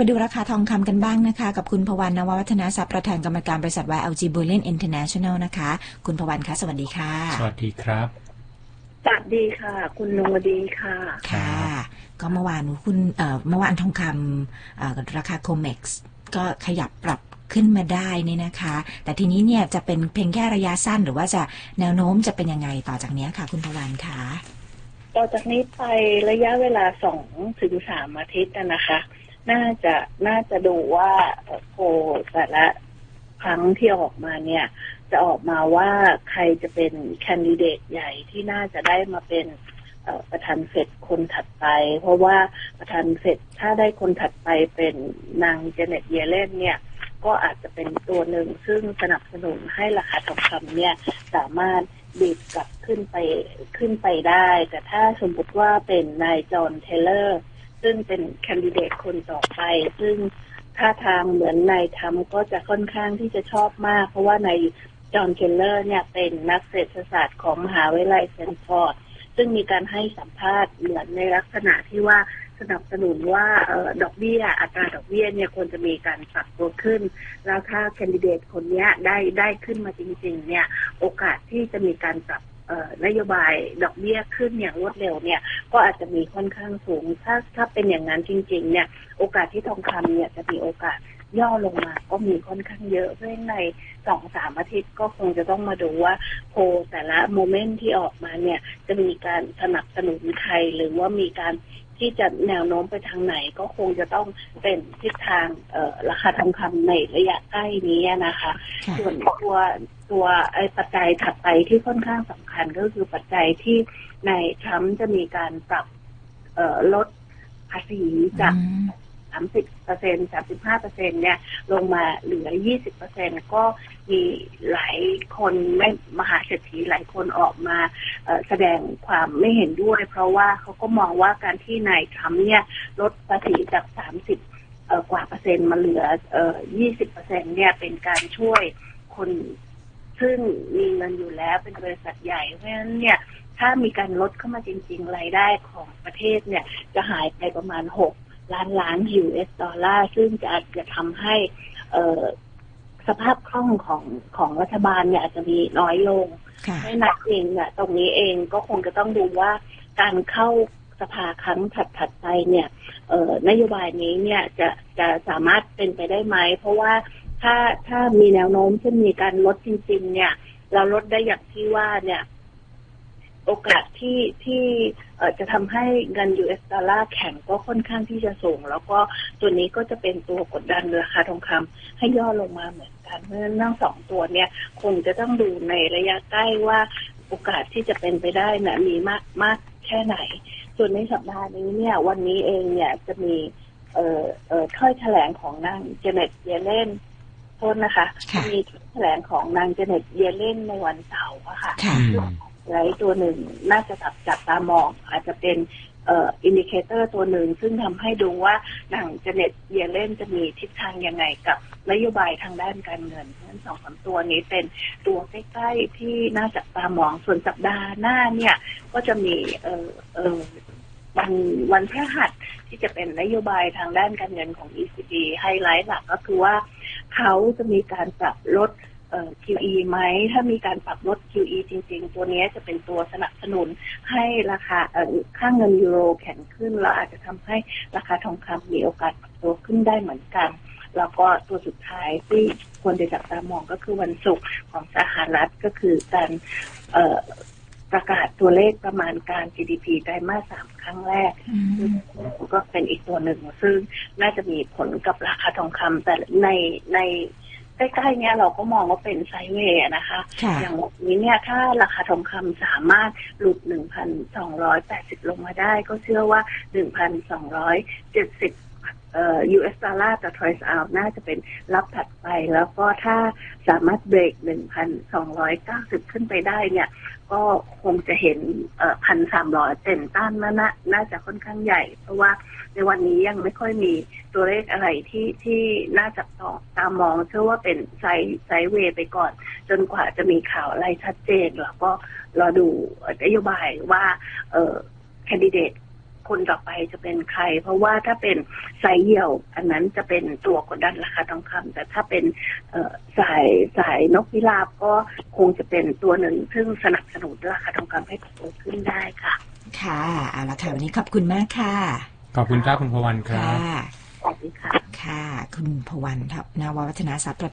ไปดูราคาทองคำกันบ้างนะคะ กับคุณพวันนววัฒนาทรัพย์ประธานกรรมการบริษัท YLG Bullion International นะคะ คุณพวันคะสวัสดีค่ะ สวัสดีครับ สวัสดีค่ะ คุณนวดีค่ะ ค่ะ ก็เมื่อวานคุณเอ่อเมื่อวานทองคำเอ่อราคาโคเม็กซ์ก็ขยับปรับขึ้นมาได้นี่นะคะ แต่ทีนี้เนี่ยจะเป็นเพียงแค่ระยะสั้นหรือว่าจะแนวโน้มจะเป็นยังไงต่อจากเนี้ยค่ะ คุณพวันคะต่อจากนี้ไประยะเวลาสองถึงสามอาทิตย์น่ะนะคะ น่าจะน่าจะดูว่าโพแต่ละครั้งที่ออกมาเนี่ย จะออกมาว่าใครจะเป็นแคนดิเดตใหญ่ที่น่าจะได้มาเป็นประธานเฟดคนถัดไป เพราะว่าประธานเฟดถ้าได้คนถัดไปเป็นนางเจเน็ตเยเลนเนี่ย ก็อาจจะเป็นตัวหนึ่งซึ่งสนับสนุนให้ราคาทองคำเนี่ยสามารถดีดกลับขึ้นไปขึ้นไปได้ แต่ถ้าสมมติว่าเป็นนายจอห์นเทเลอร์ ซึ่งเป็น candidate คนต่อไป ซึ่งท่าทางเหมือนนายทรัมป์ก็จะค่อนข้างที่จะชอบมาก เพราะว่านายจอห์นเทเลอร์เนี่ยเป็นนักเศรษฐศาสตร์ของมหาวิทยาลัยสแตนฟอร์ดซึ่งมีการให้สัมภาษณ์เหมือนในลักษณะที่ว่าสนับสนุนว่าออดอกเบี้ยอัตราดอกเบี้ยเนี่ยควรจะมีการปรับตัวขึ้น แล้วถ้าแคนดิเดตคนนี้ได้ได้ขึ้นมาจริง ๆ เนี่ย โอกาสที่จะมีการปรับ นโยบายดอกเบี้ยขึ้นอย่างรวดเร็วเนี่ย ก็อาจจะมีค่อนข้างสูง ถ้าถ้าเป็นอย่างนั้นจริง ๆ เนี่ย โอกาสที่ทองคำเนี่ยจะมีโอกาสย่อลงมาก็มีค่อนข้างเยอะเพราะในสองสามอาทิตย์ก็คงจะต้องมาดูว่าโพแต่ละโมเมนต์ที่ออกมาเนี่ย จะมีการสนับสนุนใครหรือว่ามีการ ที่จะแนวโน้มไปทางไหนก็คงจะต้องเป็นทิศทางเอ่อราคาทองคำในระยะใกล้นี้นะคะค่ะส่วนตัวตัวไอ้ปัจจัยถัดไปที่ค่อนข้างสำคัญก็คือปัจจัยที่ในทรัมป์จะมีการปรับเอ่อลดภาษีจากอืม สามสิบเปอร์เซ็นสามสิบห้าเปอร์เซ็นเนี่ยลงมาเหลือยี่สิบเปอร์เซ็นก็มีหลายคนไม่มหาเศรษฐีหลายคนออกมาแสดงความไม่เห็นด้วย เพราะว่าเขาก็มองว่าการที่นายทรัมป์เนี่ยลดภาษีจากสามสิบกว่าเปอร์เซ็นต์มาเหลือเอ่อยี่สิบเปอร์เซ็นเนี่ยเป็นการช่วยคนซึ่งมีเงินอยู่แล้วเป็นบริษัทใหญ่เพราะฉะนั้นเนี่ยถ้ามีการลดเข้ามาจริง ๆ รายได้ของประเทศเนี่ย จะหายไปประมาณหก ล้านล้าน US ดอลลาร์ ซึ่งจะอาจจะทำให้เอ่อสภาพคล่องของของรัฐบาลเนี่ยอาจจะมีน้อยลงค่ะไม่นักเองเนี่ยตรงนี้เองก็คงจะต้องดูว่าการเข้าสภาครั้งถัดๆไปเนี่ยเอ่อนโยบายนี้เนี่ยจะจะสามารถเป็นไปได้ไหม เพราะว่าถ้าถ้ามีแนวโน้มที่มีการลดจริง ๆ เนี่ย เราลดได้อย่างที่ว่าเนี่ย โอกาสที่ที่เอ่อจะทำให้เงิน US ดอลลาร์แข็งก็ค่อนข้างที่จะสูง แล้วก็ตัวนี้ก็จะเป็นตัวกดดันราคาทองคำให้ย่อลงมาเหมือนกัน เพราะฉะนั้นทั้งสองตัวเนี่ยคงจะต้องดูในระยะใกล้ว่าโอกาสที่จะเป็นไปได้นะมีมากมากแค่ไหน ส่วนในสัปดาห์นี้เนี่ยวันนี้เองเนี่ยจะมีเอ่อเอ่อถ้อยแถลงของนางเจเน็ตเยเลนโทษนะคะค่ะมีถ้อยแถลงของนางเจเน็ตเยเลนในวันเสาร์อะค่ะค่ะอืม ไลท์ตัวหนึ่ง น่าจะจับจับตามอง อาจจะเป็นเอ่อ indicator ตัวหนึ่ง ซึ่งทำให้ดูว่านางเจเน็ตเยเลนจะมีทิศทางยังไงกับนโยบายทางด้านการเงินเพราะฉะนั้นสองสามตัวนี้เป็นตัวใกล้ๆที่น่าจับตามองส่วนสัปดาห์หน้าเนี่ย ก็จะมีเอ่อเออวันวันพฤหัสที่จะเป็นนโยบายทางด้านการเงินของ ECB ไฮไลท์หลักก็คือว่าเขาจะมีการปรับลด เอ่อ QE ไหมถ้ามีการปรับลด QE จริง ๆ ตัวนี้จะเป็นตัวสนับสนุนให้ราคาเอ่อค่างเงินยูโรแข็งขึ้น แล้วอาจจะทำให้ราคาทองคำมีโอกาสปรับตัวขึ้นได้เหมือนกันแล้วก็ตัวสุดท้ายที่ควรจะจับตามองก็คือวันศุกร์ของสหรัฐก็คือการเอ่อประกาศตัวเลขประมาณการ GDP ไตรมาสสามครั้งแรกอืมก็เป็นอีกตัวหนึ่งซึ่งน่าจะมีผลกับราคาทองคำแต่ในใน ใกล้ๆเนี้ยเราก็มองว่าเป็นไซด์เวย์อะนะคะค่ะอย่างนี้เนี่ยถ้าราคาทองคำสามารถหลุด 1,280 ลงมาได้ ก็เชื่อว่า 1,270 เอ่อ US ดอลลาร์ต่อทรอยส์อาวน่าจะเป็นรับถัดไป แล้วก็ถ้าสามารถเบรก 1,290 ขึ้นไปได้เนี่ย ก็คงจะเห็นเอ่อพันสามร้อยเต็นต้านน่าน่าน่าจะค่อนข้างใหญ่ เพราะว่าในวันนี้ยังไม่ค่อยมีตัวเลขอะไรที่ที่น่าจับตองตามมองเชื่อว่าเป็นไซส์ไซเวย์ไปก่อน จนกว่าจะมีข่าวอะไรชัดเจน แล้วก็รอดูนโยบายว่า เอ่อแคนดิเดต คนต่อไปจะเป็นใคร เพราะว่าถ้าเป็นสายเหี่ยว อันนั้นจะเป็นตัวกดดันราคาทองคำแต่ถ้าเป็นเอ่อสายสายนกพิราบก็คงจะเป็นตัวหนึ่ง ซึ่งสนับสนุนราคาทองคำให้โตขึ้นได้ค่ะ ค่ะเอาละค่ะวันนี้ขอบคุณมากค่ะ ขอบคุณครับคุณพวันครัค่ะบสวัสดีค่ะค่ะ คุณพวันครับนาวาวัฒนาทรัพย์